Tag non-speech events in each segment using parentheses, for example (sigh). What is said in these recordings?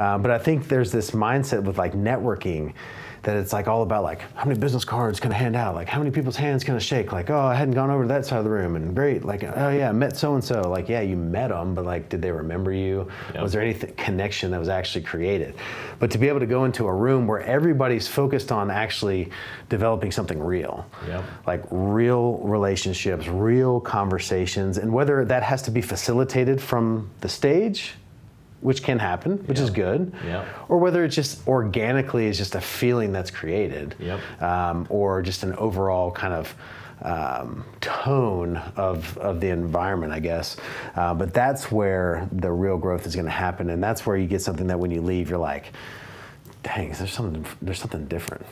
Uh, but I think there's this mindset with like networking that it's like all about like how many business cards can I hand out? Like how many people's hands can I shake? Like oh I hadn't gone over to that side of the room and great like oh yeah I met so and so like yeah you met them but like did they remember you? Yep. Was there any th- connection that was actually created? But to be able to go into a room where everybody's focused on actually developing something real, Yep. like real relationships, real conversations, and whether that has to be facilitated from the stage which can happen, which is good, Yeah. or whether it's just organically is just a feeling that's created, Yep. um, or just an overall kind of um, tone of, of the environment, I guess. Uh, but that's where the real growth is going to happen, and that's where you get something that when you leave, you're like, "Dang, there's something, there's something different."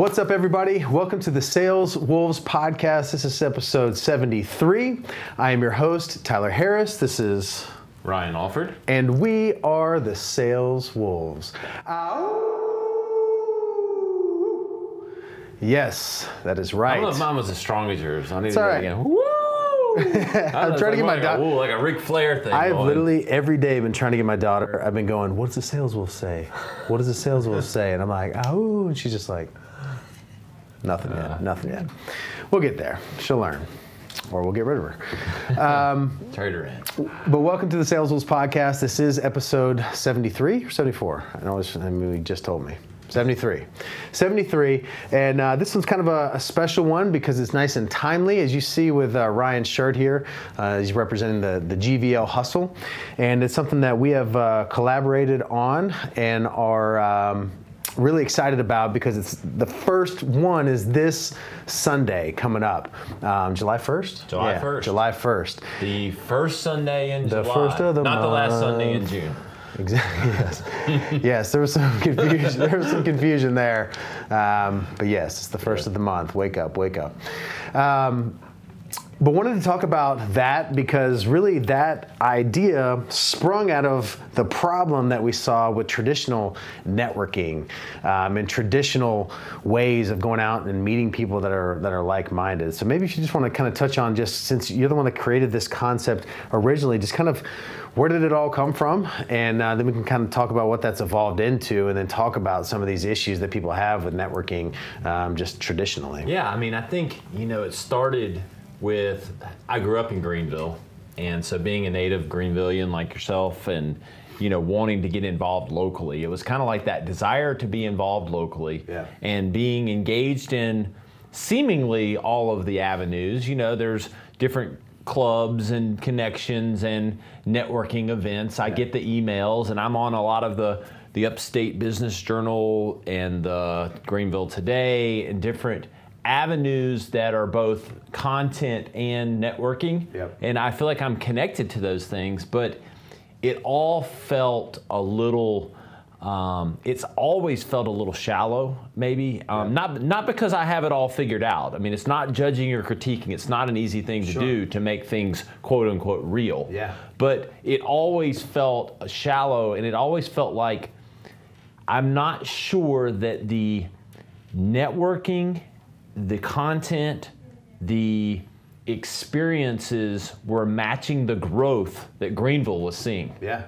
What's up, everybody? Welcome to the Sales Wolves podcast. This is episode 73. I am your host, Tyler Harris. This is, Ryan Alford. and we are the Sales Wolves. Ow. Yes, that is right. I don't know if mine was as strong as yours. I need It's to do right. it again. Woo! I'm trying to get my like, dog. ooh, like a Ric Flair thing. I've going. literally every day been trying to get my daughter. I've been going, "What does the sales wolf say? What does the sales wolf (laughs) say?" And I'm like, "Oh," and she's just like, "Nothing yet, nothing yet." We'll get there. She'll learn, or we'll get rid of her. (laughs) Trade her in. But welcome to the Sales Wolves podcast. This is episode 73 or 74. I know it's, I mean, you just told me. 73. 73. And uh, this one's kind of a, a special one because it's nice and timely. As you see with uh, Ryan's shirt here, uh, he's representing the, the GVL Hustle. And it's something that we have uh, collaborated on and are. Um, really excited about because it's the first one is this Sunday coming up, um, July 1st. July Yeah, 1st. July 1st. The first Sunday in The July. first of the Not the last Sunday in. June. Exactly. (laughs) Yes. yes. There was some confusion. There was some confusion there. Um, but yes, it's the first of the month. Wake up. Wake up. Um, but wanted to talk about that because really that idea sprung out of the problem that we saw with traditional networking um, and traditional ways of going out and meeting people that are that are like-minded. So maybe if you just want to kind of touch on just since you're the one that created this concept originally, just kind of where did it all come from, and uh, then we can kind of talk about what that's evolved into, and then talk about some of these issues that people have with networking um, just traditionally. Yeah, I mean, I think, you know, it started with I grew up in Greenville. And so being a native Greenvillian like yourself and, you know, wanting to get involved locally, it was kind of like that desire to be involved locally Yeah. and being engaged in seemingly all of the avenues. You know, there's different clubs and connections and networking events. I get the emails and I'm on a lot of the the Upstate Business Journal and the Greenville Today and different avenues that are both content and networking. Yep. And I feel like I'm connected to those things, but it all felt a little um, it's always felt a little shallow, maybe. Um, Not not because I have it all figured out. I mean, it's not judging or critiquing. It's not an easy thing to Sure. do to make things quote unquote real. Yeah. But it always felt shallow, and it always felt like I'm not sure that the networking, the content, the experiences were matching the growth that Greenville was seeing. Yeah.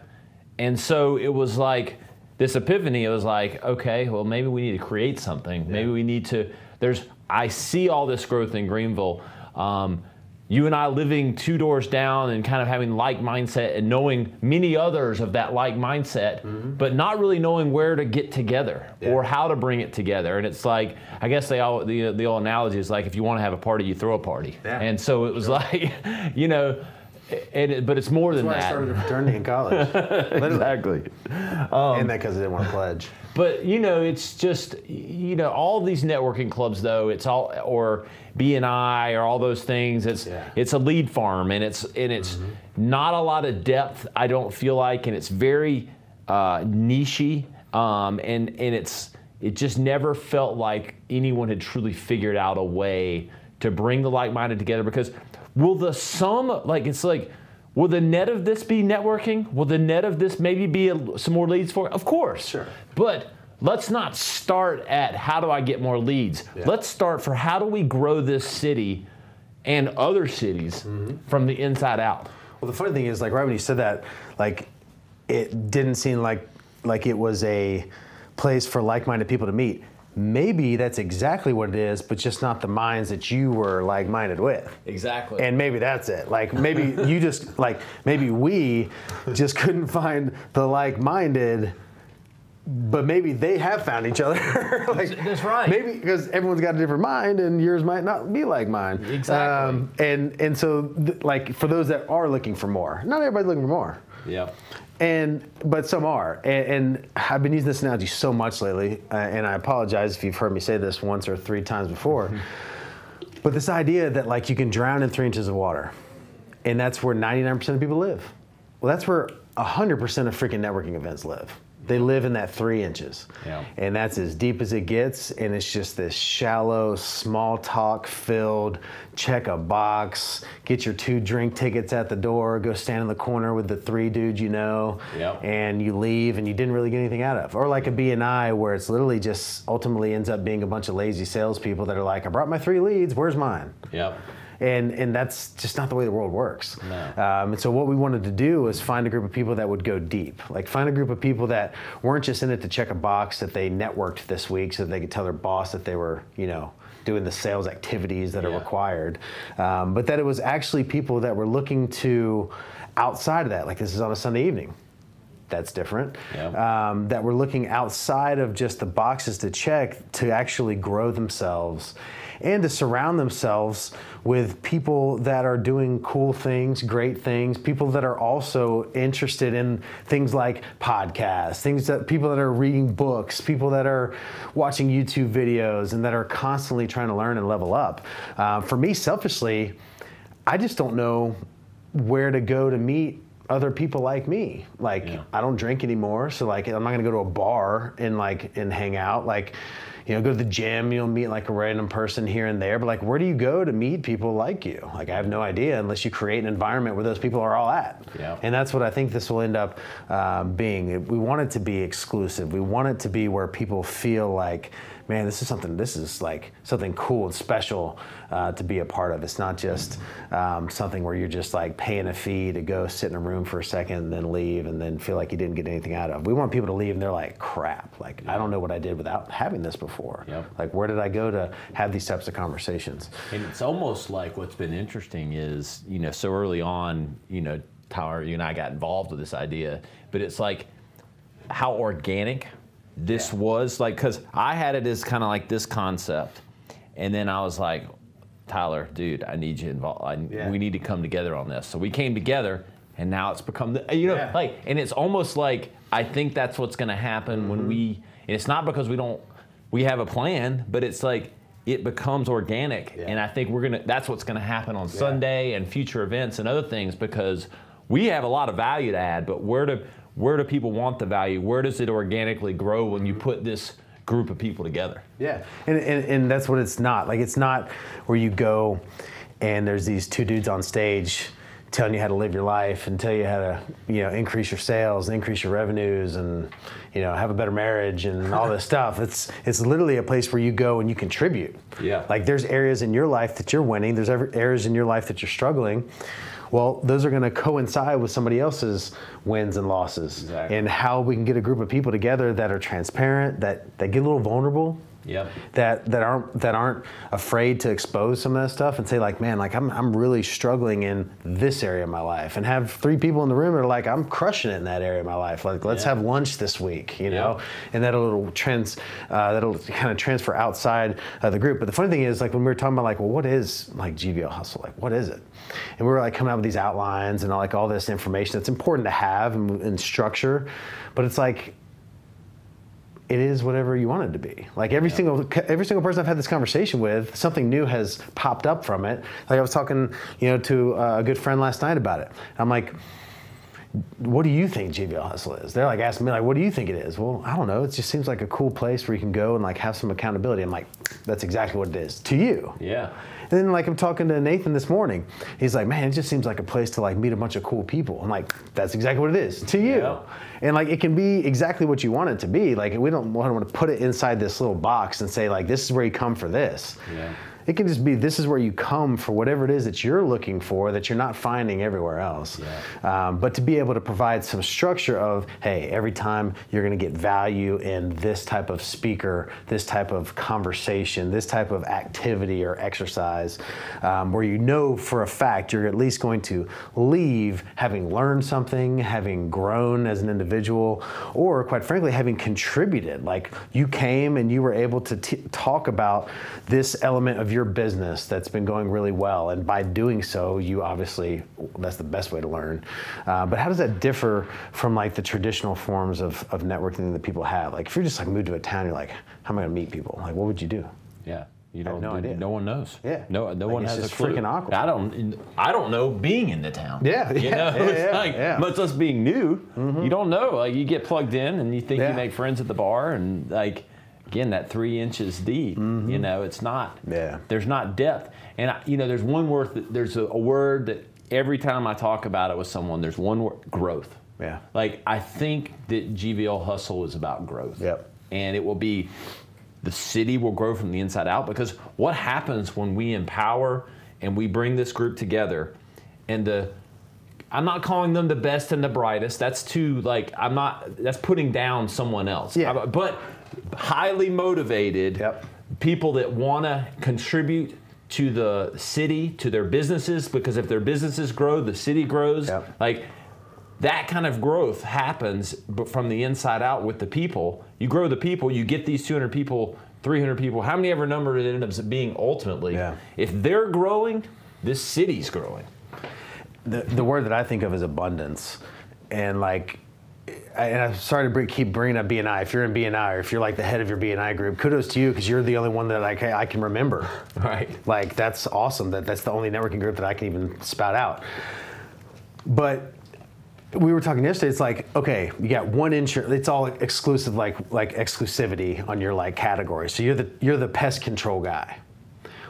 And so it was like this epiphany. It was like, okay, well, maybe we need to create something. Maybe we need to. There's. I see all this growth in Greenville. Um, you and I living two doors down and kind of having like mindset and knowing many others of that like mindset, but not really knowing where to get together Mm-hmm. Yeah. or how to bring it together. And it's like, I guess they all the the old analogy is like if you want to have a party, you throw a party. Yeah. And so it was like, (laughs) you know, and it, but it's more than That's why that. I started a (laughs) fraternity in college. (laughs) Literally. Exactly. and that because I didn't want to pledge. But you know, it's just you know all these networking clubs though. It's all or BNI or all those things. It's Yeah. it's a lead farm and it's and it's not a lot of depth. I don't feel like, and it's very uh, nichey. Um, and and it's it just never felt like anyone had truly figured out a way to bring the like-minded together. Because will the sum like it's like. Will the net of this be networking? Will the net of this maybe be a, some more leads for? Of course. Sure. But let's not start at how do I get more leads. Let's start for how do we grow this city and other cities Mm-hmm. from the inside out. Well, the funny thing is, like right when you said that, like it didn't seem like like it was a place for like-minded people to meet. Maybe that's exactly what it is, but just not the minds that you were like-minded with. Exactly. And maybe that's it. Like maybe (laughs) you just like maybe we just couldn't find the like-minded. But maybe they have found each other. (laughs) like, That's right. Maybe because everyone's got a different mind, and yours might not be like mine. Exactly. Um, and and so th- like for those that are looking for more, not everybody's looking for more. Yep. And but some are, and, and I've been using this analogy so much lately, uh, and I apologize if you've heard me say this once or three times before. (laughs) But this idea that like you can drown in three inches of water, and that's where 99% of people live. Well, that's where 100% of freaking networking events live. They live in that three inches, Yeah. and that's as deep as it gets. And it's just this shallow, small talk filled. Check a box, get your two drink tickets at the door, go stand in the corner with the three dudes you know, Yep. and you leave and you didn't really get anything out of. Or like a BNI where it's literally just ultimately ends up being a bunch of lazy salespeople that are like, I brought my three leads, where's mine? Yep. And, and that's just not the way the world works. No. Um, and so what we wanted to do was find a group of people that would go deep. Like find a group of people that weren't just in it to check a box that they networked this week so that they could tell their boss that they were, you know, doing the sales activities that are required. Um, but that it was actually people that were looking to outside of that, like this is on a Sunday evening. That's different. Yeah. Um, that were looking outside of just the boxes to check to actually grow themselves and to surround themselves with people that are doing cool things, great things, people that are also interested in things like podcasts, things that people that are reading books, people that are watching YouTube videos and that are constantly trying to learn and level up. Uh, for me, selfishly, I just don't know where to go to meet other people like me. Like Yeah. I don't drink anymore, so like I'm not gonna go to a bar and like and hang out. Like you know, go to the gym, you'll meet like a random person here and there. But like, where do you go to meet people like you? Like I have no idea unless you create an environment where those people are all at. Yeah. And that's what I think this will end up um, being. We want it to be exclusive. We want it to be where people feel like, man, this is something. This is like something cool and special uh, to be a part of. It's not just um, something where you're just like paying a fee to go sit in a room for a second and then leave and then feel like you didn't get anything out of. We want people to leave and they're like, crap. Like I don't know what I did without having this before. Yep. Like where did I go to have these types of conversations? And it's almost like what's been interesting is, you know, so early on, you know, Tyler, you and I got involved with this idea, but it's like how organic this Yeah. was. Like, because I had it as kind of like this concept. And then I was like, Tyler, dude, I need you involved. I, Yeah. We need to come together on this. So we came together, and now it's become the, you know, Yeah. like, and it's almost like I think that's what's going to happen when mm-hmm. we, and it's not because we don't, we have a plan, but it's like it becomes organic. And I think we're going to, that's what's going to happen on Sunday and future events and other things because we have a lot of value to add, but where do, where do people want the value? Where does it organically grow when you put this group of people together? Yeah, and, and, and that's what it's not. Like it's not where you go and there's these two dudes on stage telling you how to live your life and tell you how to you know increase your sales, increase your revenues, and you know have a better marriage and all this (laughs) stuff. It's it's literally a place where you go and you contribute. Yeah. Like there's areas in your life that you're winning. There's areas in your life that you're struggling. Well, those are going to coincide with somebody else's wins and losses, Exactly. and how we can get a group of people together that are transparent, that that get a little vulnerable, Yep. that that aren't that aren't afraid to expose some of that stuff and say like man like I'm, I'm really struggling in this area of my life. And have three people in the room that are like I'm crushing it in that area of my life. Like let's Yeah. have lunch this week you know? Yeah. and that'll trans uh, that'll kind of transfer outside of the group. But the funny thing is like when we were talking about like well what is like GVL hustle? Like what is it? And we were like coming out with these outlines and all, like all this information that's important to have and, and structure. But it's like it is whatever you want it to be. Like every single every single person I've had this conversation with, something new has popped up from it. Like I was talking, you know, to uh, a good friend last night about it. I'm like, what do you think GVL Hustle is? They're like asking me like, what do you think it is? Well, I don't know. It just seems like a cool place where you can go and like have some accountability. I'm like, that's exactly what it is to you. Yeah. And then like I'm talking to Nathan this morning, he's like, man, it just seems like a place to like meet a bunch of cool people. I'm like, that's exactly what it is to you. Yeah. And like it can be exactly what you want it to be. Like we don't want to put it inside this little box and say like this is where you come for this. Yeah. It can just be this is where you come for whatever it is that you're looking for that you're not finding everywhere else. Yeah. Um, but to be able to provide some structure of, hey, every time you're going to get value in this type of speaker, this type of conversation, this type of activity or exercise, um, where you know for a fact you're at least going to leave having learned something, having grown as an individual, or quite frankly, having contributed. Like you came and you were able to t- talk about this element of your business that's been going really well. And by doing so, you obviously, that's the best way to learn. Uh, but how does that differ from like the traditional forms of, of networking that people have? Like if you're just like moved to a town, you're like, how am I gonna meet people? Like what would you do? Yeah. You don't. no idea. No one knows. Yeah. No. No Like, one it's has a clue. freaking awkward. I don't. I don't know being in the town. Yeah, You yeah, know, (laughs) yeah, yeah, like yeah. much less being new. You don't know. Like you get plugged in and you think Yeah. you make friends at the bar and like again that three inches deep. You know, it's not. Mm-hmm. Yeah. There's not depth. And I, you know, there's one word. That, there's a, a word that every time I talk about it with someone, there's one word: growth. Yeah. Like I think that GVL Hustle is about growth. Yep. And it will be the city will grow from the inside out because what happens when we empower and we bring this group together and the I'm not calling them the best and the brightest. That's too like I'm not that's putting down someone else. Yeah. I- But highly motivated Yep. people that want to contribute to the city, to their businesses because if their businesses grow, the city grows. Yep. Like that kind of growth happens but from the inside out with the people. You grow the people, you get these 200 people, 300 people, how many ever number it ends up being ultimately. Yeah. If they're growing, this city's growing. the, the word that I think of is abundance, and like, and I'm sorry to bring, keep bringing up BNI. If you're in BNI or if you're like the head of your BNI group, kudos to you because you're the only one that like I can remember. (laughs) Right. Like that's awesome. That that's the only networking group that I can even spout out. But we were talking yesterday. It's like okay, you got one insurance. It's all exclusive, like like exclusivity on your like category. So you're the you're the pest control guy.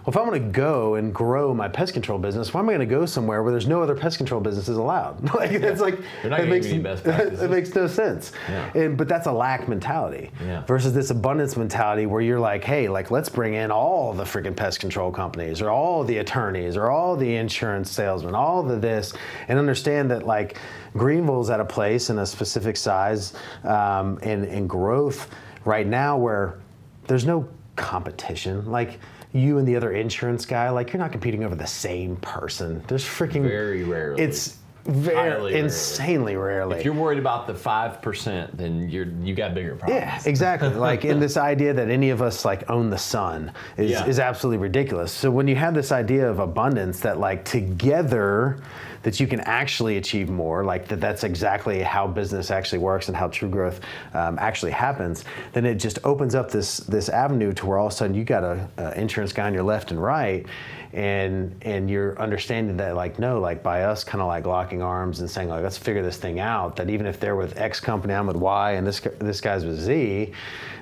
Well, if I'm going to go and grow my pest control business, why am I going to go somewhere where there's no other pest control businesses allowed? (laughs) like it's like it makes best (laughs) it makes no sense. Yeah. And but that's a lack mentality Yeah. versus this abundance mentality where you're like, hey, like let's bring in all the freaking pest control companies or all the attorneys or all the insurance salesmen, all the this, and understand that like Greenville's at a place in a specific size um, and, and growth right now where there's no competition. Like you and the other insurance guy, like you're not competing over the same person. There's freaking Very rarely. It's Highly very rarely. insanely rarely. If you're worried about the five percent, then you're you got bigger problems. Yeah, exactly. (laughs) like in this idea that any of us like own the sun is, Yeah. is absolutely ridiculous. So when you have this idea of abundance that like together that you can actually achieve more, like that that's exactly how business actually works and how true growth um, actually happens, then it just opens up this this avenue to where all of a sudden you got a, a insurance guy on your left and right and and you're understanding that like no like by us kind of like locking arms and saying like let's figure this thing out that even if they're with X company I'm with Y and this this guy's with Z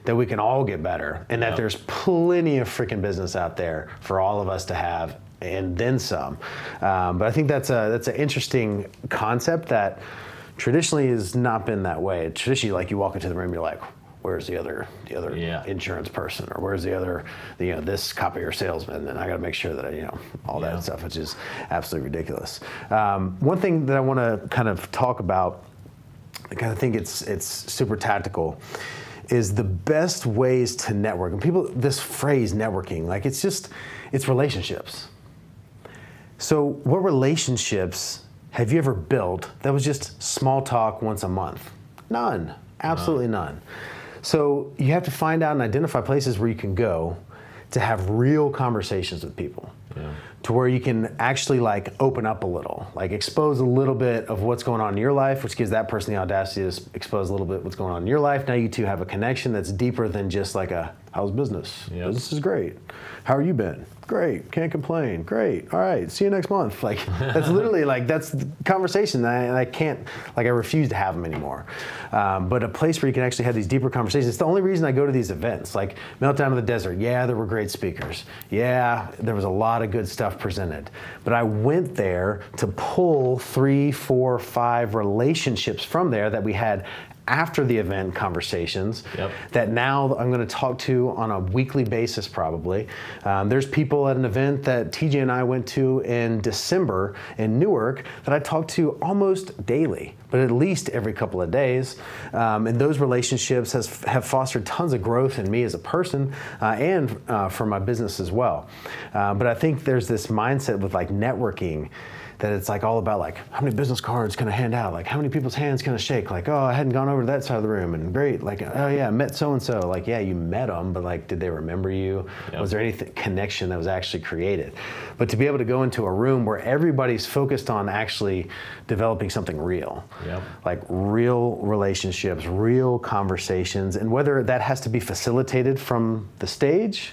that we can all get better and that Yeah. there's plenty of freaking business out there for all of us to have and then some. Um, but I think that's a that's an interesting concept that traditionally has not been that way. Traditionally like you walk into the room you're like where's the other the other Yeah. insurance person? Or where's the other the, you know this copier salesman? And i got to make sure that I, you know all Yeah. that stuff which is absolutely ridiculous. Um, one thing that i want to kind of talk about i kind of think it's it's super tactical is the best ways to network. And people this phrase networking like it's just it's relationships so what relationships have you ever built that was just small talk once a month? None. Absolutely none. so you have to find out and identify places where you can go to have real conversations with people. Yeah. To where you can actually like open up a little, like expose a little bit of what's going on in your life, which gives that person the audacity to expose a little bit what's going on in your life. Now you two have a connection that's deeper than just like a how's business? Yep. Business is great. How are you been? Great. Can't complain. Great. All right. See you next month. (laughs) Like that's literally like that's the conversation that I, and I can't like I refuse to have them anymore. Um, but a place where you can actually have these deeper conversations. It's the only reason I go to these events. Like Meltdown in the Desert. Yeah, there were great speakers. Yeah, there was a lot of good stuff presented. But I went there to pull three, four, five relationships from there that we had after the event conversations Yep. that now I'm going to talk to on a weekly basis, probably. Um, there's people at an event that TJ and I went to in December in Newark that I talk to almost daily, but at least every couple of days. Um, and those relationships has, have fostered tons of growth in me as a person uh, and uh, for my business as well. Uh, but I think there's this mindset with like networking that it's like all about like how many business cards can I hand out? Like how many people's hands can I shake? Like oh I hadn't gone over to that side of the room and great like oh yeah I met so and so like yeah you met them but like did they remember you? Yep. Was there any th- connection that was actually created? But to be able to go into a room where everybody's focused on actually developing something real, Yep. like real relationships, real conversations, and whether that has to be facilitated from the stage.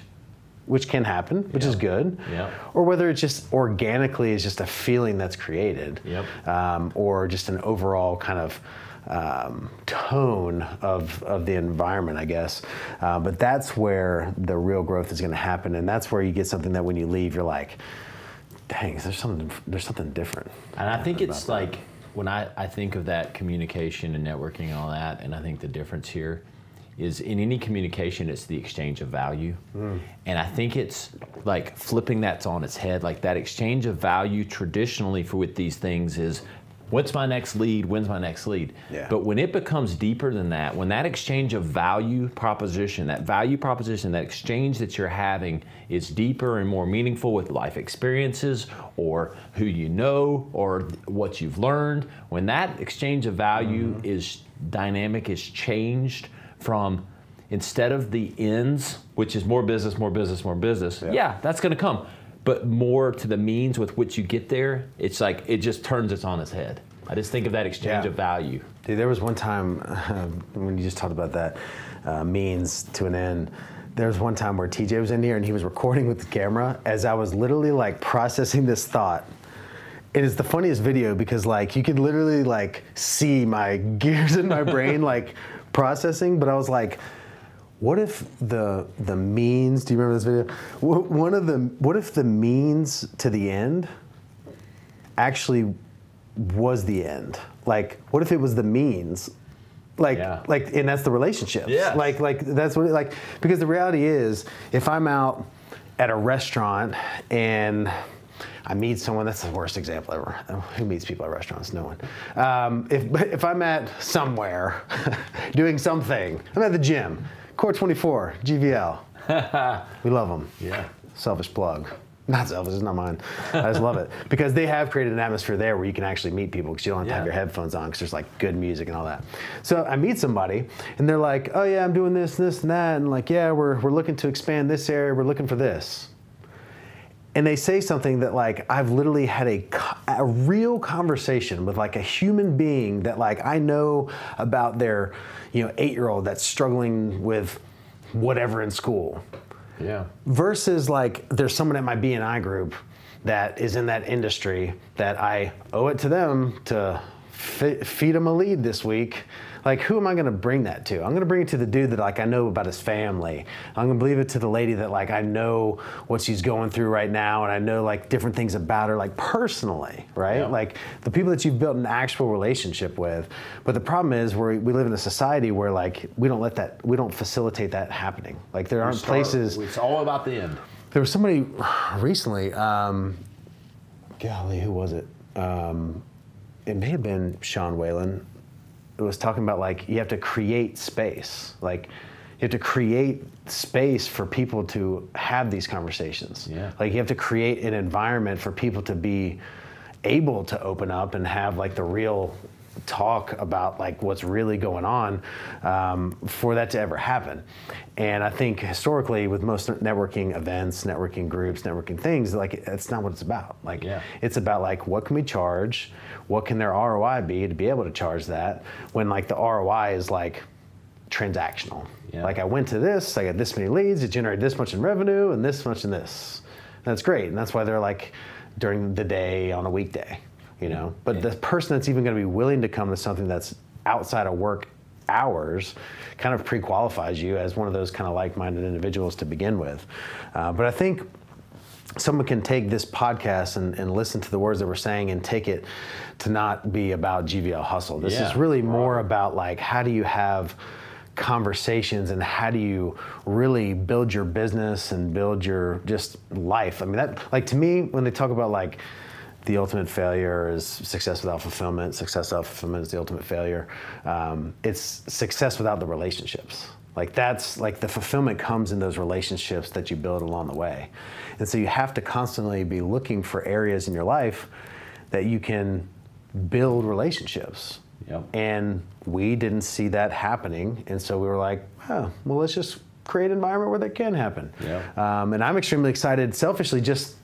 Which can happen, which is good Yeah. or whether it's just organically is just a feeling that's created, Yep. um, or just an overall kind of um, tone of, of the environment, I guess. Uh, but that's where the real growth is going to happen, and that's where you get something that when you leave, you're like, "Dang, there's something, there's something different." And I think it's that. like when I, I think of that communication and networking and all that, and I think the difference here is in any communication, it's the exchange of value. And I think it's like flipping that on its head. Like that exchange of value traditionally for with these things is what's my next lead? When's my next lead? Yeah. But when it becomes deeper than that, when that exchange of value proposition, that value proposition, that exchange that you're having is deeper and more meaningful with life experiences or who you know or what you've learned, when that exchange of value Mm-hmm. is dynamic, is changed from instead of the ends, which is more business, more business, more business, yeah, that's gonna come. But more to the means with which you get there, it's like it just turns it on its head. I just think of that exchange Yeah. of value. Dude, there was one time (laughs) when you just talked about that uh, means to an end. There was one time where TJ was in here and he was recording with the camera as I was literally like processing this thought. It is the funniest video because like you could literally like see my (laughs) gears in my brain (laughs) like processing, but I was like, what if the the means? Do you remember this video? One of the what if the means to the end actually was the end? Like, what if it was the means? Like, Yeah. like, and that's the relationship. Yeah. Like, like that's what, like, because the reality is, if I'm out at a restaurant and I meet someone, that's the worst example ever. Who meets people at restaurants? No one. Um, if, if I'm at somewhere (laughs) doing something, I'm at the gym, Core 24, GVL. (laughs) we love them. Yeah. Selfish plug. Not selfish, it's not mine. I just love it (laughs) because they have created an atmosphere there where you can actually meet people because you don't have to have your headphones on because there's like good music and all that. So I meet somebody and they're like, oh yeah, I'm doing this, and this, and that. And like, yeah, we're, we're looking to expand this area, we're looking for this. And they say something that like I've literally had a, a real conversation with like a human being that like I know about their, you know, eight year old that's struggling with whatever in school Yeah. versus like there's someone at my BNI group that is in that industry that I owe it to them to fe- feed them a lead this week. Like, who am I going to bring that to? I'm going to bring it to the dude that like I know about his family. I'm going to believe it to the lady that like I know what she's going through right now, and I know like different things about her, like personally, right? Yeah. Like the people that you've built an actual relationship with. But the problem is, we we live in a society where like we don't let that, we don't facilitate that happening. Like there aren't places. It's all about the end. There was somebody (sighs) recently. Um, golly, who was it? Um, it may have been Sean Whalen. It was talking about like you have to create space. Like you have to create space for people to have these conversations. Yeah. Like you have to create an environment for people to be able to open up and have like the real talk about like what's really going on um, for that to ever happen. And I think historically, with most networking events, networking groups, networking things, like that's not what it's about. Like Yeah. it's about like what can we charge, what can their ROI be to be able to charge that when like the ROI is like transactional. Yeah. Like I went to this, I got this many leads, it generated this much in revenue and this much in this. That's great, and that's why they're like during the day on a weekday, you know. But the person that's even going to be willing to come to something that's outside of work hours kind of pre-qualifies you as one of those kind of like-minded individuals to begin with. Uh, but I think someone can take this podcast and, and listen to the words that we're saying and take it to not be about GVL hustle. This Yeah, is really more about like how do you have conversations and how do you really build your business and build your just life. I mean that like to me when they talk about like the ultimate failure is success without fulfillment. Success without fulfillment is the ultimate failure. Um, it's success without the relationships. Like that's like the fulfillment comes in those relationships that you build along the way. And so you have to constantly be looking for areas in your life that you can build relationships. Yep. And we didn't see that happening. And so we were like, oh, well, let's just create an environment where that can happen. Yeah. Um, and I'm extremely excited, selfishly, just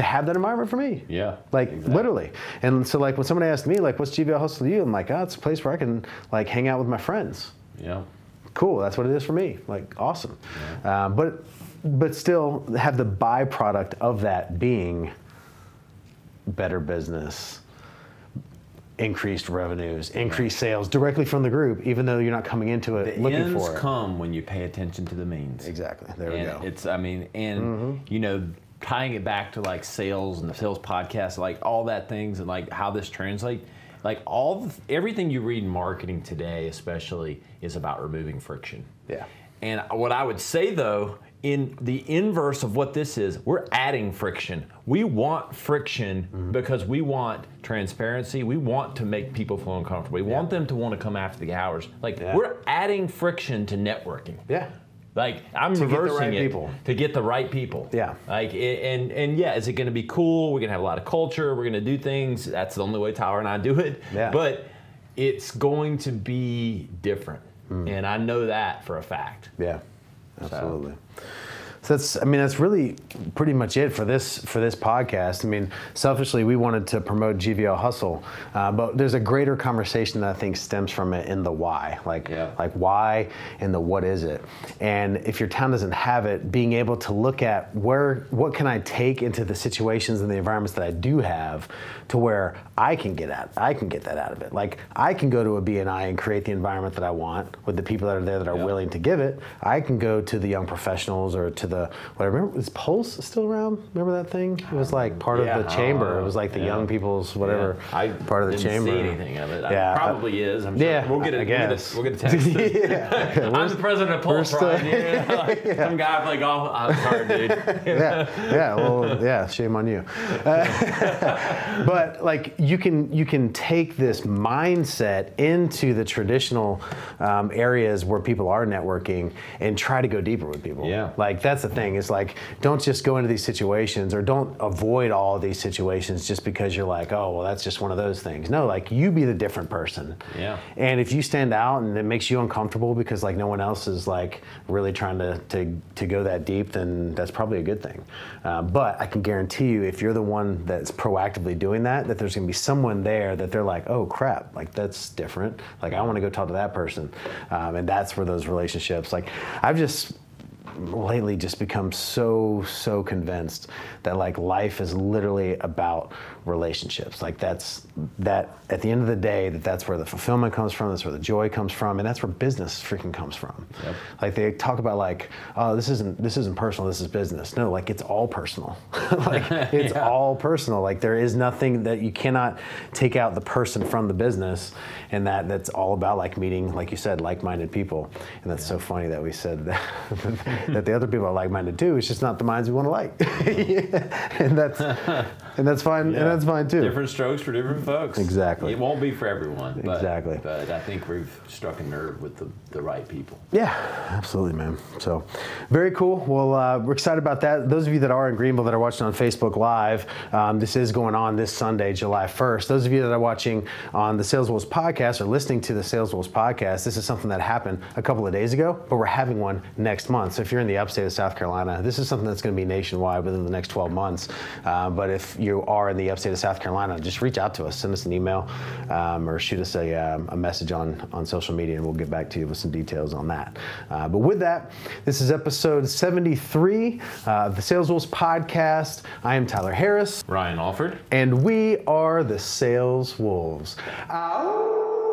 to have that environment for me. Yeah, Like exactly. literally. And so like when somebody asked me like, what's GVL Hustle to you? I'm like, oh, it's a place where I can like hang out with my friends. Yeah. Cool. That's what it is for me. Like awesome. Um, but but still have the byproduct of that being better business, increased revenues, increased sales directly from the group, even though you're not coming into it The looking ends for it. come when you pay attention to the means. Exactly. There we go. Mm-hmm. It's, I mean, and you know, tying it back to like sales and the sales podcast, like all that things and like how this translate, like all the, everything you read in marketing today, especially, is about removing friction. Yeah. And what I would say though, in the inverse of what this is, we're adding friction. We want friction Mm-hmm. because we want transparency. We want to make people feel uncomfortable. We want them to want to come after the hours. Like Yeah. we're adding friction to networking. yeah. Like I'm To reversing right it people. to get the right people. Yeah. Like and and yeah, is it going to be cool? We're going to have a lot of culture. We're going to do things. That's the only way Tyler and I do it. Yeah. But it's going to be different, Hmm. and I know that for a fact. Yeah, absolutely. So that's, I mean, that's really pretty much it for this for this podcast. I mean, selfishly, we wanted to promote GVL Hustle, uh, but there's a greater conversation that I think stems from it in the why, like Yeah. like why and the what is it. And if your town doesn't have it, being able to look at where what can I take into the situations and the environments that I do have, to where I can get at, I can get that out of it. Like I can go to a BNI and create the environment that I want with the people that are there that are Yeah. willing to give it. I can go to the young professionals or to the whatever. Remember, is Pulse still around? Remember that thing? It was like part Yeah, of the chamber. It was like the Yeah. young people's whatever. I part of the didn't chamber. see anything of it. Yeah, I probably is. I'm sure. yeah, we'll get I it. We'll get a, we'll get a (laughs) text. yeah. (laughs) I'm the president of Pulse? Yeah, (laughs) like, Some guy like, oh, I'm sorry, dude. yeah, yeah. Well, yeah. Shame on you. Uh, but like, you can you can take this mindset into the traditional um, areas where people are networking and try to go deeper with people. Yeah. Like that's the thing. Is like, don't just go into these situations or don't avoid all these situations just because you're like, oh, well, that's just one of those things. No, like you be the different person. Yeah. And if you stand out and it makes you uncomfortable because like no one else is like really trying to to, to go that deep, then that's probably a good thing. Uh, but I can guarantee you, if you're the one that's proactively doing that, that there's going to be someone there that they're like, oh crap, like that's different. Like I want to go talk to that person, um, and that's where those relationships. Like I've just lately just become so so convinced that like life is literally about relationships. Like that's that at the end of the day that that's where the fulfillment comes from that's where the joy comes from and that's where business freaking comes from. Yep. like they talk about like oh this isn't this isn't personal this is business. No like it's all personal. (laughs) Like (laughs) it's Yeah. all personal. Like there is nothing that you cannot take out the person from the business and that that's all about like meeting like you said like-minded people. And that's so funny that we said that (laughs) that the other people are like-minded too. It's just not the minds we want to like, (laughs) and that's and that's fine. And that's fine too. Different strokes for different folks. Exactly. It won't be for everyone. But, Exactly. But I think we've struck a nerve with the, the right people. Yeah, absolutely, man. So, very cool. Well, uh, we're excited about that. Those of you that are in Greenville that are watching on Facebook Live, um, this is going on this Sunday, July 1st. Those of you that are watching on the Sales Wolves podcast or listening to the Sales Wolves podcast, this is something that happened a couple of days ago, but we're having one next month. So, if you're in the upstate of South Carolina, this is something that's going to be nationwide within the next 12 months. Uh, but if you are in the upstate of South Carolina, just reach out to us, send us an email, um, or shoot us a, um, a message on, on social media, and we'll get back to you with some details on that. Uh, but with that, this is episode 73 uh, of the Sales Wolves podcast. I am Tyler Harris, Ryan Alford. and we are the Sales Wolves. Ow!